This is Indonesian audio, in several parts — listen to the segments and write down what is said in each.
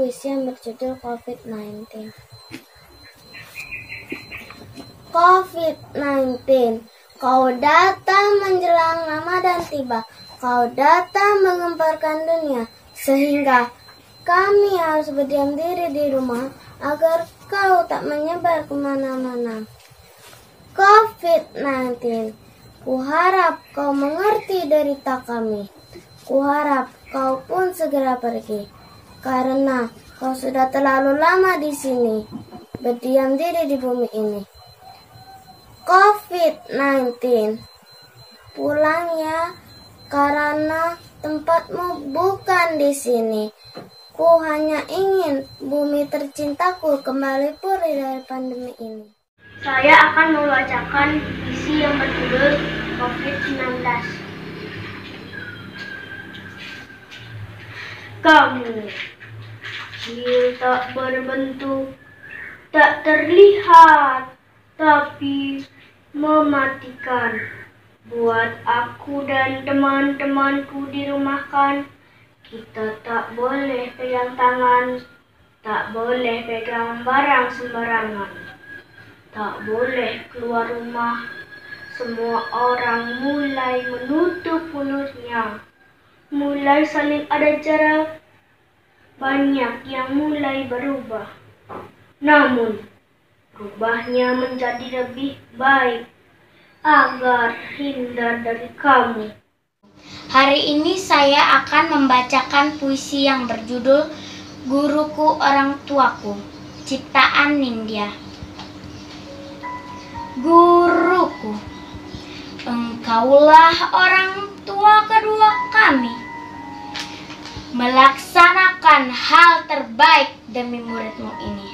puisi yang berjudul COVID-19. COVID-19, kau datang menjelang lama dan tiba. Kau datang mengemparkan dunia, sehingga kami harus berdiam diri di rumah agar kau tak menyebar ke mana-mana. COVID-19, kuharap kau mengerti derita kami. Kuharap kau segera pergi, karena kau sudah terlalu lama di sini, berdiam diri di bumi ini. COVID-19, pulang ya, karena tempatmu bukan di sini. Ku hanya ingin bumi tercintaku kembali pulih dari pandemi ini. Saya akan membacakan isi yang berjudul COVID-19. Kamu, kecil tak berbentuk, tak terlihat, tapi mematikan. Buat aku dan teman-temanku dirumahkan, kita tak boleh pegang tangan, tak boleh pegang barang sembarangan, tak boleh keluar rumah. Semua orang mulai menutup mulutnya, mulai saling ada jarak. Banyak yang mulai berubah. Namun, Rubahnya menjadi lebih baik agar hindar dari kamu. Hari ini saya akan membacakan puisi yang berjudul Guruku Orang Tuaku, ciptaan Nindya. Guruku, engkaulah orang tua kedua kami. Melaksanakan hal terbaik demi muridmu ini.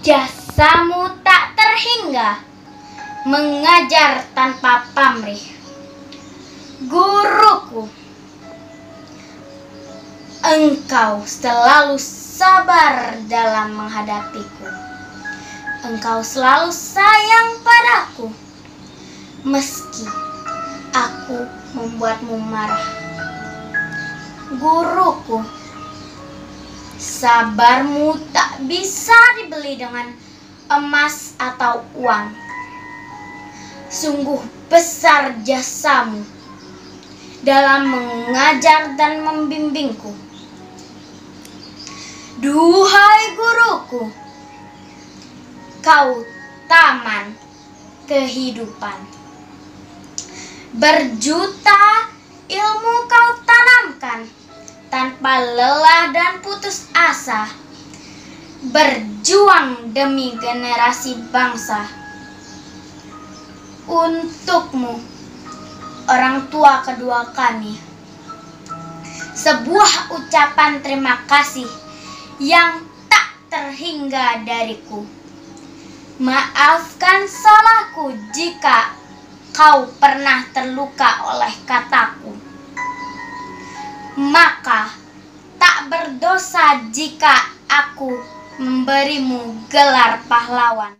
Jasamu tak terhingga, mengajar tanpa pamrih. Guruku, engkau selalu sabar dalam menghadapiku. Engkau selalu sayang padaku, meski aku membuatmu marah. Guruku, Sabarmu tak bisa dibeli dengan emas atau uang. Sungguh besar jasamu dalam mengajar dan membimbingku. Duhai guruku, kau taman kehidupan. Berjuta ilmu kau tanamkan tanpa lelah dan putus asa, berjuang demi generasi bangsa. Untukmu, orang tua kedua kami, sebuah ucapan terima kasih yang tak terhingga dariku. Maafkan salahku jika kau pernah terluka oleh kataku maka tak berdosa jika aku memberimu gelar pahlawan.